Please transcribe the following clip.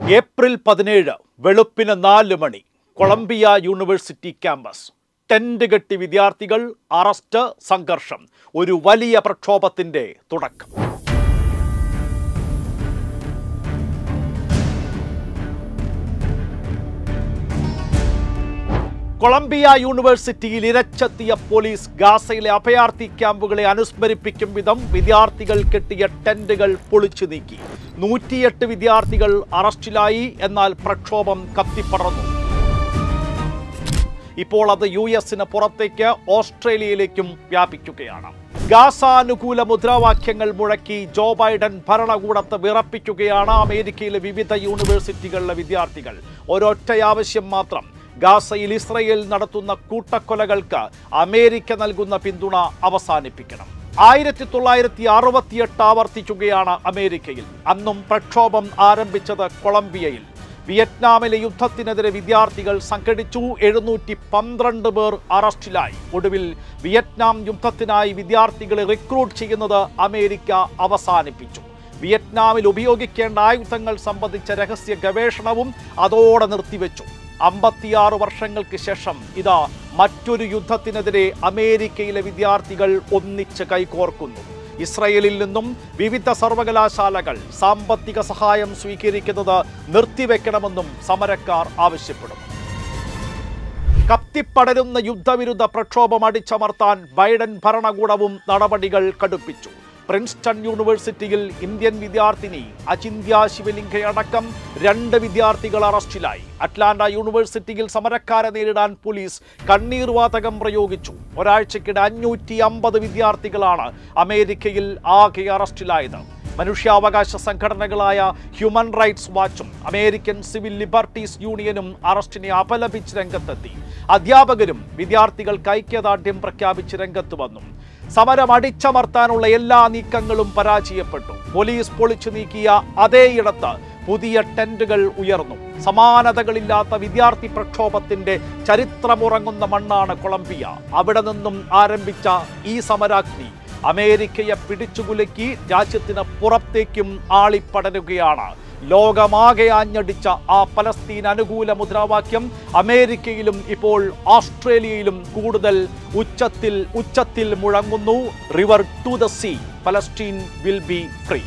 April പതിനേഴ് വെളുപ്പിന് നാല് മണി കൊളംബിയ യൂണിവേഴ്സിറ്റി ക്യാമ്പസ്. ടെന്റ് കെട്ടി വിദ്യാർത്ഥികൾ അറസ്റ്റ് സംഘർഷം. ഒരു വലിയ പ്രക്ഷോഭത്തിന്റെ തുടക്കം. കൊളംബിയ യൂണിവേഴ്സിറ്റിയിൽ ഇരച്ചെത്തിയ പോലീസ് ഗാസയിലെ അഭയാർത്ഥി ക്യാമ്പുകളെ അനുസ്മരിപ്പിക്കും വിധം വിദ്യാർത്ഥികൾ കെട്ടിയ ടെന്റുകൾ പൊളിച്ചു നീക്കി. നൂറ്റിയെട്ട് വിദ്യാർത്ഥികൾ അറസ്റ്റിലായി എന്നാൽ പ്രക്ഷോഭം കത്തിപ്പടർന്നു. ഇപ്പോൾ അത് യു എസിന് പുറത്തേക്ക് ഓസ്ട്രേലിയയിലേക്കും വ്യാപിക്കുകയാണ്. ഗാസാനുകൂല മുദ്രാവാക്യങ്ങൾ മുഴക്കി ജോ ബൈഡൻ ഭരണകൂടത്തെ വിറപ്പിക്കുകയാണ് അമേരിക്കയിലെ വിവിധ യൂണിവേഴ്സിറ്റികളിലെ വിദ്യാർത്ഥികൾ. ഒരൊറ്റ ആവശ്യം മാത്രം ഗാസയിൽ ഇസ്രയേൽ നടത്തുന്ന കൂട്ടക്കൊലകൾക്ക് അമേരിക്ക നൽകുന്ന പിന്തുണ അവസാനിപ്പിക്കണം. ആയിരത്തി തൊള്ളായിരത്തി അറുപത്തിയെട്ട് ആവർത്തിക്കുകയാണ് അമേരിക്കയിൽ. അന്നും പ്രക്ഷോഭം ആരംഭിച്ചത് കൊളംബിയയിൽ. വിയറ്റ്നാമിലെ യുദ്ധത്തിനെതിരെ വിദ്യാർത്ഥികൾ സംഘടിച്ചു. എഴുന്നൂറ്റി പന്ത്രണ്ട് പേർ അറസ്റ്റിലായി. ഒടുവിൽ വിയറ്റ്നാം യുദ്ധത്തിനായി വിദ്യാർത്ഥികളെ റിക്രൂട്ട് ചെയ്യുന്നത് അമേരിക്ക അവസാനിപ്പിച്ചു. വിയറ്റ്നാമിൽ ഉപയോഗിക്കേണ്ട ആയുധങ്ങൾ സംബന്ധിച്ച രഹസ്യ ഗവേഷണവും അതോടെ നിർത്തിവെച്ചു. അമ്പത്തിയാറ് വർഷങ്ങൾക്ക് ശേഷം ഇതാ മറ്റൊരു യുദ്ധത്തിനെതിരെ അമേരിക്കയിലെ വിദ്യാർത്ഥികൾ ഒന്നിച്ച് കൈകോർക്കുന്നു. ഇസ്രയേലിൽ നിന്നും വിവിധ സർവകലാശാലകൾ സാമ്പത്തിക സഹായം സ്വീകരിക്കുന്നത് നിർത്തിവെക്കണമെന്നും സമരക്കാർ ആവശ്യപ്പെടുന്നു. കത്തിപ്പടരുന്ന യുദ്ധവിരുദ്ധ പ്രക്ഷോഭം അടിച്ചമർത്താൻ ബൈഡൻ ഭരണകൂടവും നടപടികൾ കടുപ്പിച്ചു. പ്രിൻസ്റ്റൺ യൂണിവേഴ്സിറ്റിയിൽ ഇന്ത്യൻ വിദ്യാർത്ഥിനി അചിന്ത്യ ശിവലിംഗയടക്കം രണ്ട് വിദ്യാർത്ഥികൾ അറസ്റ്റിലായി. അറ്റ്ലാന്റ യൂണിവേഴ്സിറ്റിയിൽ സമരക്കാരെ നേരിടാൻ പോലീസ് കണ്ണീർവാതകം പ്രയോഗിച്ചു. ഒരാഴ്ചക്കിടെ അഞ്ഞൂറ്റി വിദ്യാർത്ഥികളാണ് അമേരിക്കയിൽ ആകെ അറസ്റ്റിലായത്. മനുഷ്യാവകാശ സംഘടനകളായ ഹ്യൂമൻ റൈറ്റ്സ് വാച്ചും അമേരിക്കൻ സിവിൽ ലിബർട്ടീസ് യൂണിയനും അറസ്റ്റിനെ അപലപിച്ച് രംഗത്തെത്തി. അധ്യാപകരും വിദ്യാർത്ഥികൾ ഐക്യദാർഢ്യം പ്രഖ്യാപിച്ച് രംഗത്ത് വന്നു. സമരം അടിച്ചമർത്താനുള്ള എല്ലാ നീക്കങ്ങളും പരാജയപ്പെട്ടു. പോലീസ് പൊളിച്ചു നീക്കിയ അതേയിടത്ത് പുതിയ ടെന്റുകൾ ഉയർന്നു. സമാനതകളില്ലാത്ത വിദ്യാർത്ഥി പ്രക്ഷോഭത്തിന്റെ ചരിത്രമുറങ്ങുന്ന മണ്ണാണ് കൊളംബിയ. അവിടെ നിന്നും ആരംഭിച്ച ഈ സമരാഗ്നി അമേരിക്കയെ പിടിച്ചുകുലുക്കി രാജ്യത്തിന് പുറത്തേക്കും ആളിപ്പടരുകയാണ്. ലോകമാകെ ആഞ്ഞടിച്ച ആ പലസ്തീൻ അനുകൂല മുദ്രാവാക്യം അമേരിക്കയിലും ഇപ്പോൾ ഓസ്ട്രേലിയയിലും കൂടുതൽ ഉച്ചത്തിൽ ഉച്ചത്തിൽ മുഴങ്ങുന്നു. River to the sea Palestine will be free